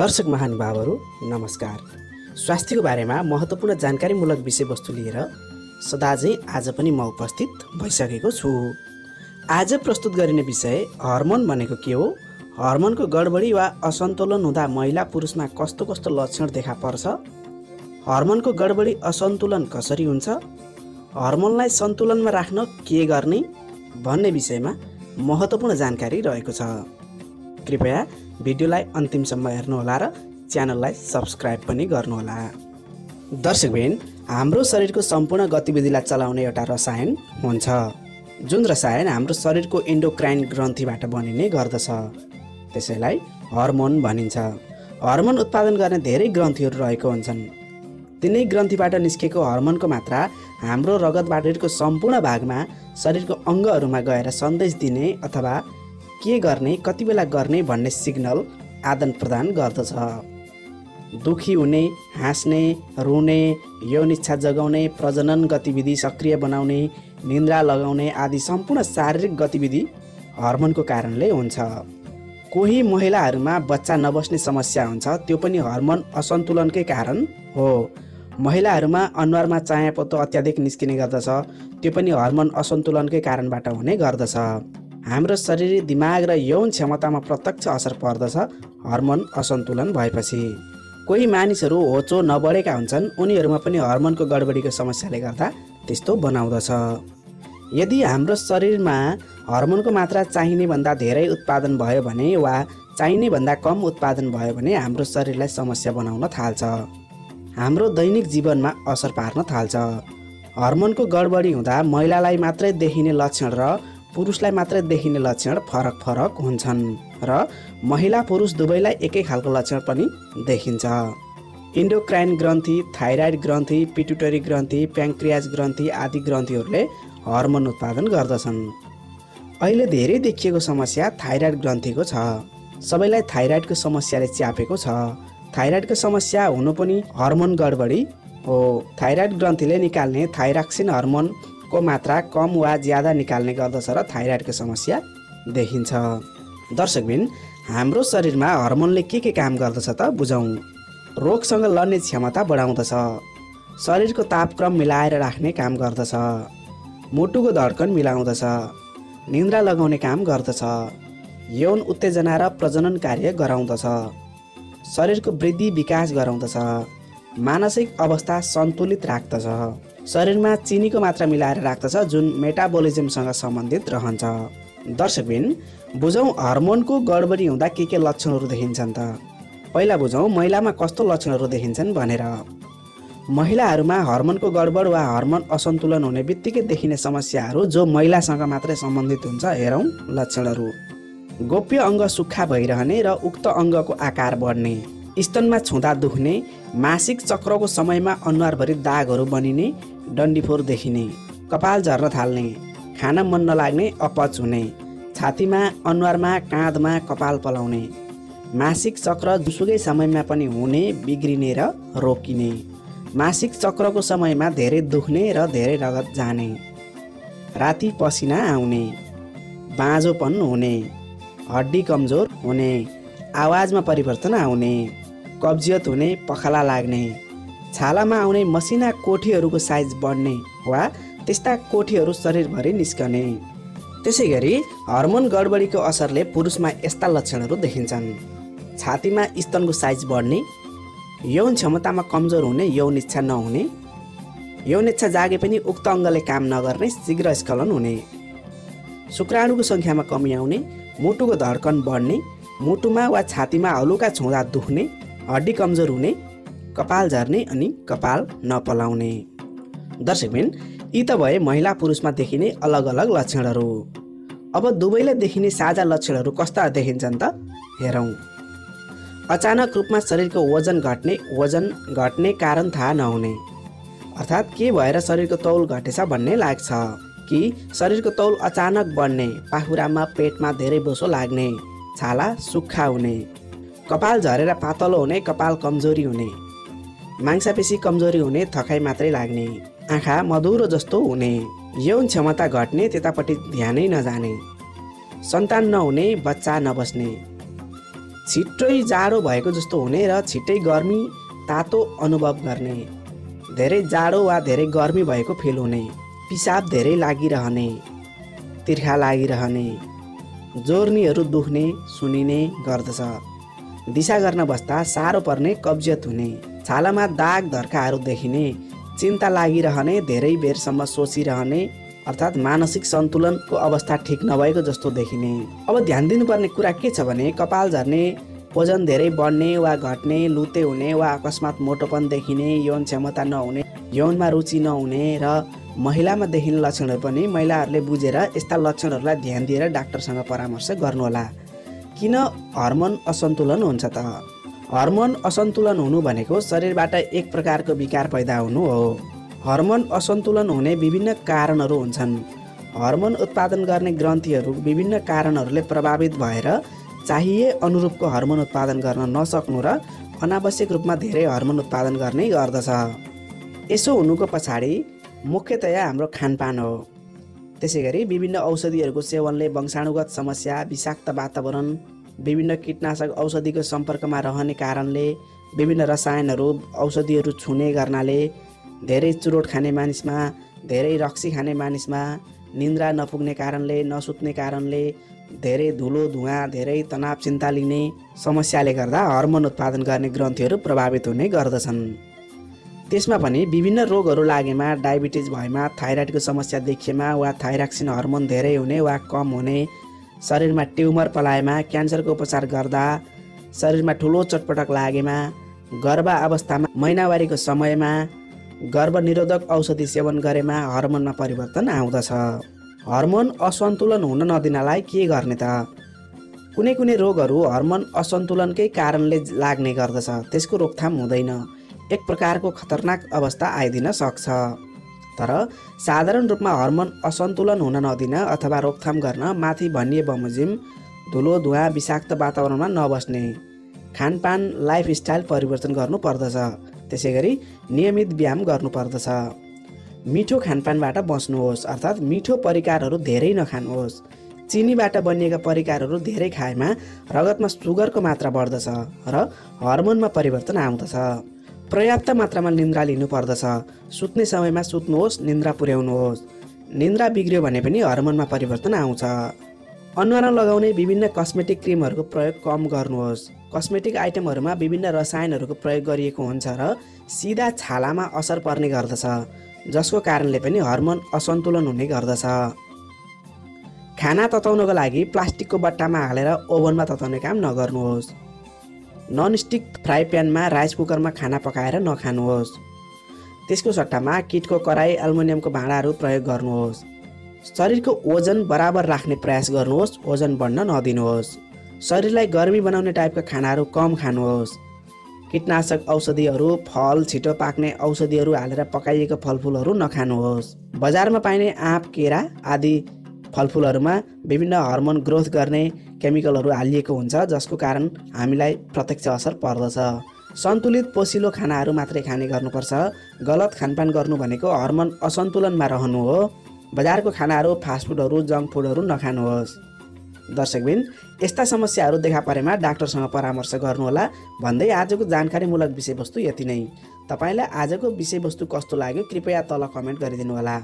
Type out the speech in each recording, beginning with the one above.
दर्शक महानुभावहरू नमस्कार। स्वास्थ्यको बारेमा महत्त्वपूर्ण जानकारीमूलक विषयवस्तु लिएर सदा चाहिँ आज पनि म उपस्थित भइसकेको छु। आज प्रस्तुत गरिने विषय हर्मोन भनेको के हो? हर्मोनको गडबडी वा असन्तुलन हुँदा महिला पुरुषमा कस्तो कस्तो लक्षण देखा पर्छ? हर्मोनको गडबडी असन्तुलन कसरी हुन्छ? हर्मोनलाई सन्तुलनमा राख्न के गर्ने भन्ने विषयमा महत्त्वपूर्ण जानकारी रहेको छ। कृपया भिडियोलाई अन्तिमसम्म हेर्नुहोला र च्यानललाई सब्सक्राइब पनि गर्नुहोला। दर्शकबिन हाम्रो शरीरको सम्पूर्ण गतिविधिलाई चलाउने एउटा रसायन हुन्छ जुन रसायन हाम्रो शरीरको इन्डोक्राइन ग्रन्थीबाट बनिने गर्दछ। त्यसैलाई हर्मोन भनिन्छ। हर्मोन उत्पादन गर्ने धेरै ग्रन्थीहरू रहेको हुन्छन्। तिनै ग्रन्थीबाट निस्केको हर्मोनको मात्रा हाम्रो रगतबाटको सम्पूर्ण भागमा शरीरको अङ्गहरूमा गएर सन्देश दिने अथवा के गर्ने कति बेला गर्ने भन्ने सिग्नल आदान प्रदान गर्दछ। दुखी हुने हाँस्ने रुने यौन इच्छा जगाउने प्रजनन गतिविधि सक्रिय बनाउने निन्द्रा लगाउने आदि सम्पूर्ण शारीरिक गतिविधि हर्मोनको कारणले हुन्छ। कोही महिलाहरूमा बच्चा नबस्ने समस्या हुन्छ त्यो पनि हर्मोन असन्तुलनकै कारण हो। महिलाहरूमा अनुहारमा चायापत्तो अत्याधिक निस्किने गर्दछ त्यो पनि हर्मोन असन्तुलनकै कारणबाट हुने गर्दछ। हाम्रो शरीर दिमाग र यौन क्षमतामा प्रत्यक्ष असर पर्दछ हर्मोन असन्तुलन भएपछि। कोही मानिसहरू होचो नबढेका हुन्छन् उनीहरूमा पनि हर्मोनको गडबडीको समस्याले गर्दा त्यस्तो बनाउँदछ। यदि हाम्रो शरीरमा हर्मोनको मात्रा चाहिने भन्दा धेरै उत्पादन भयो भने वा चाहिने भन्दा कम उत्पादन भयो भने हाम्रो शरीरलाई समस्या बनाउन थाल्छ। हाम्रो दैनिक जीवनमा असर पार्न थाल्छ। हर्मोनको गडबडी हुँदा महिलालाई मात्रै देखिने लक्षण र पुरुषलाई मात्रै देखिने लक्षण फरक फरक हुन्छन् र महिला पुरुष दुवैलाई एकै खालको लक्षण पनि देखिन्छ। इन्डोक्राइन ग्रन्थी थाइराइड ग्रन्थी पिट्युटरी ग्रन्थी प्याङ्क्रियाज ग्रन्थी आदि ग्रन्थीहरूले हर्मोन उत्पादन गर्दछन्। अहिले धेरै देखिएको समस्या थाइराइड ग्रन्थीको छ। सबैलाई थाइराइडको समस्याले च्यापेको छ। थाइराइडको समस्या हुनु पनि हर्मोन गडबडी हो। थाइराइड ग्रन्थीले निकाल्ने थाइराक्सिन हर्मोनको मात्रा कम वा ज्यादा निकाल्ने गर्दछ र थाइराइडको समस्या देखिन्छ। दर्शकबिन हाम्रो शरीरमा हर्मोनले के के काम गर्दछ त बुझौँ रोगसँग लड्ने क्षमता बढाउँदछ। शरीरको तापक्रम मिलाएर राख्ने काम गर्दछ। मुटुको धड्कन मिलाउँदछ। निन्द्रा लगाउने काम गर्दछ। यौन उत्तेजना र प्रजनन कार्य गराउँदछ। शरीरको वृद्धि विकास गराउँदछ। मानसिक अवस्था सन्तुलित राख्दछ। शरीरमा चिनीको मात्रा मिलाएर राख्दछ जुन मेटाबोलिजमसँग सम्बन्धित रहन्छ। दर्शकबिन बुझौँ हर्मोनको गडबडी हुँदा के के लक्षणहरू देखिन्छन् त? पहिला बुझौँ महिलामा कस्तो लक्षणहरू देखिन्छन् भनेर। महिलाहरूमा हर्मोनको गडबड वा हर्मोन असन्तुलन हुने बित्तिकै देखिने समस्याहरू जो महिलासँग मात्रै सम्बन्धित हुन्छ हेरौँ लक्षणहरू। गोप्य अङ्ग सुक्खा भइरहने र उक्त अङ्गको आकार बढ्ने। स्तनमा छुँदा दुख्ने मासिक चक्रको समयमा अनुहारभरि दागहरू बनिने डन्डीफोर देखिने कपाल झर्न थाल्ने खान मन नलाग्ने अपच हुने छातीमा अनुहारमा काँधमा कपाल पलाउने मासिक चक्र जुसुकै समयमा पनि हुने बिग्रिने र रोकिने मासिक चक्रको समयमा धेरै दुख्ने र धेरै रगत जाने राति पसिना आउने बाँझोपन हुने हड्डी कमजोर हुने आवाजमा परिवर्तन आउने कब्जियत हुने पखाला लाग्ने। छालामा आउने मसिना कोठीहरूको साइज बढ्ने वा त्यस्ता कोठीहरू शरीरभरि निस्कने। त्यसै गरी हर्मोन गडबडीको असरले पुरुषमा यस्ता लक्षणहरू देखिन्छन्। छातीमा स्तनको साइज बढ्ने यौन क्षमतामा कमजोर हुने यौन इच्छा नहुने यौन इच्छा जागे पनि उक्त अङ्गले काम नगर्ने शीघ्र स्खलन हुने। शुक्राणुको सङ्ख्यामा कमी आउने मुटुको धड्कन बढ्ने मुटुमा वा छातीमा हलुका छुँदा दुख्ने हड्डी कमजोर हुने कपाल झर्ने अनि कपाल नपलाउने। दर्शकबिन यी त भए महिला पुरुषमा देखिने अलग अलग लक्षणहरू। अब दुवैलाई देखिने साझा लक्षणहरू कस्ता देखिन्छन् त? हेरौँ। अचानक रूपमा शरीरको वजन घट्ने वजन घट्ने कारण थाहा नहुने। अर्थात् के भएर शरीरको तौल घटेछ भन्ने लाग्छ। कि शरीरको तौल अचानक बढ्ने पाखुरामा पेटमा धेरै बोसो लाग्ने छाला सुक्खा हुने। कपाल झरेर पातलो हुने कपाल कमजोरी हुने। मांसपेशी कमजोरी हुने थकाइ मात्रै लाग्ने। आँखा मधुरो जस्तो हुने। यौन क्षमता घट्ने त्यतापट्टि ध्यानै नजाने। सन्तान नहुने बच्चा नबस्ने। छिट्टै जाडो भएको जस्तो हुने र छिट्टै गर्मी तातो अनुभव गर्ने। धेरै जाडो वा धेरै गर्मी भएको फिल हुने। पिसाब धेरै लागिरहने। तिर्खा लागिरहने। जोर्नीहरू दुख्ने सुनिने गर्दछ। दिशा गर्न बस्दा साह्रो पर्ने कब्जियत हुने छालामा दाग धर्काहरू देखिने चिन्ता लागिरहने धेरै बेरसम्म सोचिरहने अर्थात् मानसिक सन्तुलनको अवस्था ठिक नभएको जस्तो देखिने। अब ध्यान दिनुपर्ने कुरा के छ भने कपाल झर्ने वजन धेरै बढ्ने वा घट्ने लुते हुने वा अकस्मात मोटोपन देखिने यौन क्षमता नहुने यौनमा रुचि नहुने र महिलामा देखिने लक्षणहरू पनि महिलाहरूले बुझेर यस्ता लक्षणहरूलाई ध्यान दिएर डाक्टरसँग परामर्श गर्नुहोला। किन हर्मोन असन्तुलन हुन्छ त? हर्मोन असन्तुलन हुनु भनेको शरीरबाट एक प्रकारको विकार पैदा हुनु हो। हर्मोन असन्तुलन हुने विभिन्न कारणहरू हुन्छन्। हर्मोन उत्पादन गर्ने ग्रन्थीहरू विभिन्न कारणहरूले प्रभावित भएर चाहिए अनुरूपको हर्मोन उत्पादन गर्न नसक्नु र अनावश्यक रूपमा धेरै हर्मोन उत्पादन गर्ने गर्दछ। यसो हुनुको पछाडि मुख्यतया हाम्रो खानपान हो। त्यसै गरी विभिन्न औषधिहरूको सेवनले वंशाणुगत समस्या विषाक्त वातावरण विभिन्न कीटनाशक औषधिको सम्पर्कमा रहने कारणले विभिन्न रसायनहरू औषधिहरू छुने गर्नाले धेरै चुरोट खाने मानिसमा धेरै रक्सी खाने मानिसमा निन्द्रा नपुग्ने कारणले नसुत्ने कारणले धेरै धुलो धुवा धेरै तनाव चिन्ता लिने समस्याले गर्दा हर्मोन उत्पादन गर्ने ग्रन्थीहरू प्रभावित हुने गर्दछन्। त्यसमा पनि विभिन्न रोगहरू लागेमा डायबिटिज भएमा थाइरोइडको समस्या देखिएमा वा थाइराक्सिन हर्मोन धेरै हुने वा कम हुने शरीरमा ट्युमर पलाएमा क्यान्सरको उपचार गर्दा शरीरमा ठुलो चटपटक लागेमा गर्भ अवस्थामा महिनावारीको समयमा गर्भनिरोधक औषधि सेवन गरेमा हर्मोनमा परिवर्तन आउँदछ। हर्मोन असन्तुलन हुन नदिनलाई के गर्ने त? कुनै कुनै रोगहरू हर्मोन असन्तुलनकै कारणले लाग्ने गर्दछ त्यसको रोकथाम हुँदैन। एक प्रकारको खतरनाक अवस्था आइदिन सक्छ। तर साधारण रूपमा हर्मोन असन्तुलन हुन नदिन अथवा रोकथाम गर्न माथि भनिए बमोजिम धुलो धुवा विषाक्त वातावरणमा नबस्ने खानपान लाइफस्टाइल परिवर्तन गर्नु पर्दछ। त्यसै गरी नियमित व्यायाम गर्नुपर्दछ मिठो खानपानबाट बस्नुहोस् अर्थात् मिठो परिकारहरू धेरै नखानुहोस्। चिनीबाट बनिएका परिकारहरू धेरै खाएमा रगतमा सुगरको मात्रा बढ्दछ र हर्मोनमा परिवर्तन आउँदछ। पर्याप्त मात्रामा निन्द्रा लिनुपर्दछ सुत्ने समयमा सुत्नुहोस् निन्द्रा पुर्याउनुहोस्। निन्द्रा बिग्रियो भने पनि हर्मोनमा परिवर्तन आउँछ। अनुहारमा लगाउने विभिन्न कस्मेटिक क्रिमहरूको प्रयोग कम गर्नुहोस्। कस्मेटिक आइटमहरूमा विभिन्न रसायनहरूको प्रयोग गरिएको हुन्छ र सिधा छालामा असर पर्ने गर्दछ जसको कारणले पनि हर्मोन असन्तुलन हुने गर्दछ। खाना तताउनको लागि प्लास्टिकको बट्टामा हालेर ओभनमा तताउने काम नगर्नुहोस्। ननस्टिक फ्राई प्यानमा राइस कुकरमा खाना पकाएर नखानुहोस्। त्यसको सट्टामा किटको कराई एल्मुनियमको भाँडाहरू प्रयोग गर्नुहोस्। शरीरको ओजन बराबर राख्ने प्रयास गर्नुहोस् ओजन बढ्न नदिनुहोस्। शरीरलाई गर्मी बनाउने टाइपका खानाहरू कम खानुहोस्। कीटनाशक औषधिहरू फल छिटो पाक्ने औषधिहरू हालेर पकाइएको फलफुलहरू नखानुहोस्। बजारमा पाइने आँप केरा आदि फलफुलहरूमा विभिन्न हर्मोन ग्रोथ गर्ने केमिकलहरू हालिएको हुन्छ जसको कारण हामीलाई प्रत्यक्ष असर पर्दछ। सन्तुलित पोसिलो खानाहरू मात्रै खाने गर्नुपर्छ। गलत खानपान गर्नु भनेको हर्मोन असन्तुलनमा रहनु हो। बजारको खानाहरू फास्टफुडहरू जङ्क फुडहरू नखानुहोस्। दर्शकबिन यस्ता समस्याहरू देखा परेमा डाक्टरसँग परामर्श गर्नुहोला। भन्दै आजको जानकारीमूलक विषयवस्तु यति नै। तपाईँलाई आजको विषयवस्तु कस्तो लाग्यो कृपया तल कमेन्ट गरिदिनु होला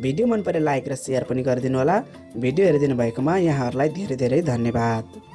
भिडियो मन परे लाइक र सेयर पनि गरिदिनु होला। भिडियो हेरिदिनु भएकोमा यहाँहरूलाई धेरै धेरै धन्यवाद।